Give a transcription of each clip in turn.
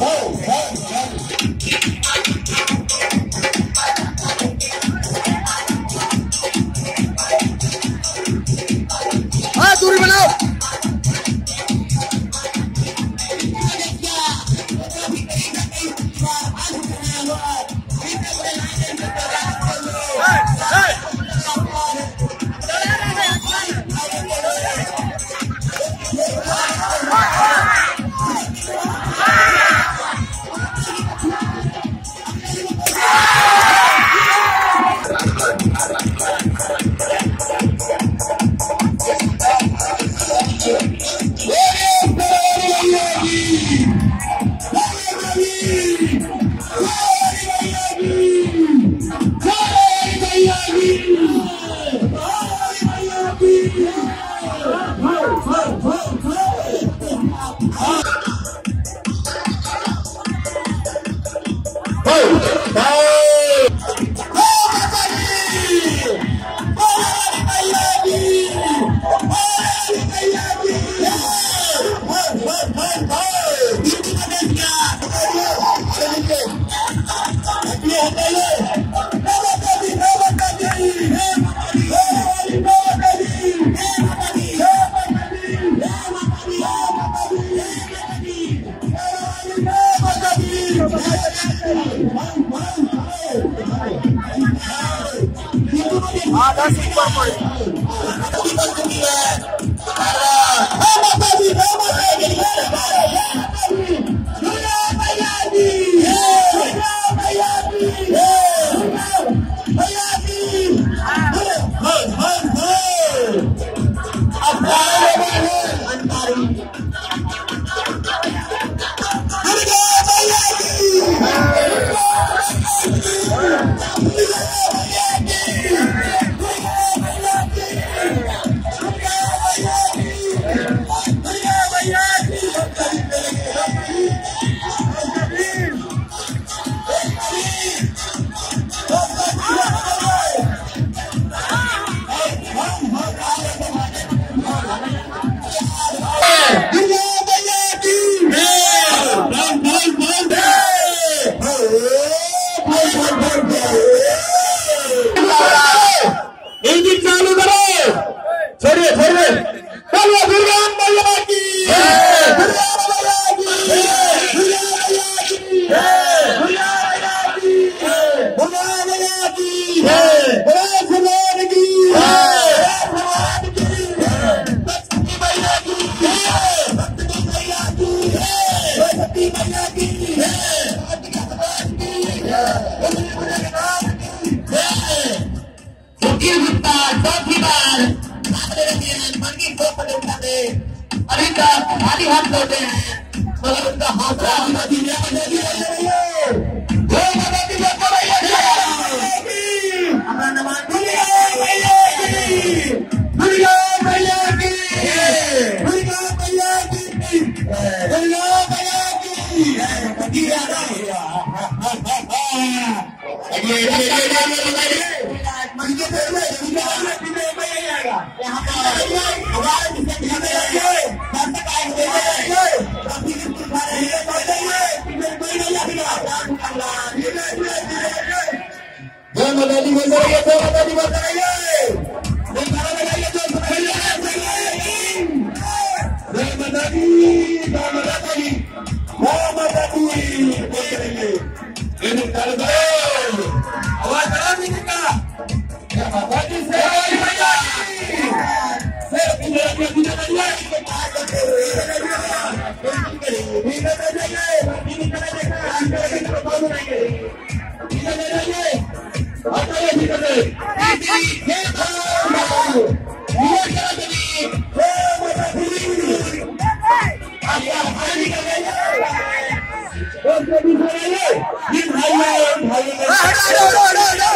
हाँ Aquí Yeah. Gupta चौकीदार मंगी को पकड़ता है अभी तक खाली हाथ लौटे हैं। मगर उनका हौसला होना चाहिए जय माता दी, जय भैया जय अपना नमान दुर्गा मैया की दुर्गा मैया की दुर्गा मैया की दुर्गा मैया की ये ये ये ये ये मंगे पे में में आएगा यहाँ नहीं जय रही है जय माता दी no, no, no, no.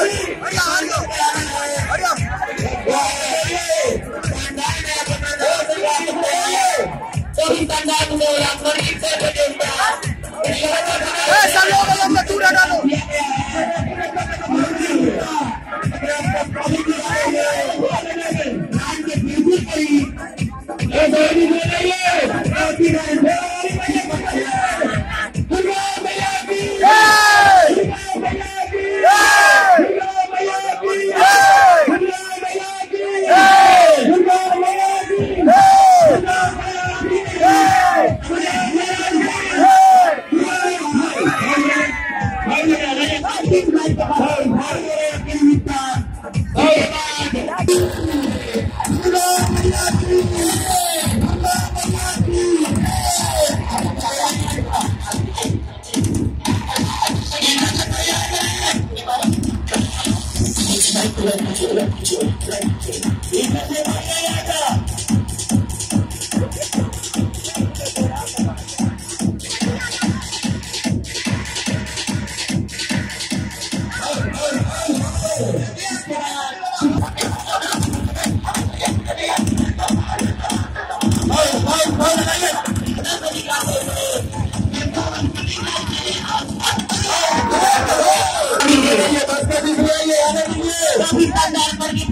शानदार पर की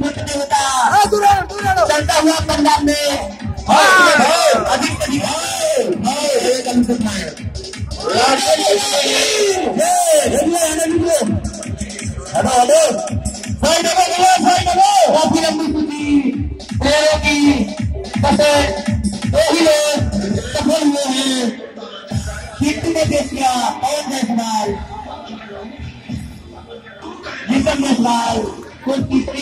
हटो चलता हुआ पंजाब में अधिक से अधिक एक अंक राष्ट्रीय आने दीजिए हटो हटो साइड में साइड में काफ़ी लंबी सूची प्लेयरों की बसे दो लोग सफल हुए कीर्ति ने पेश किया पवन जायसवाल my 23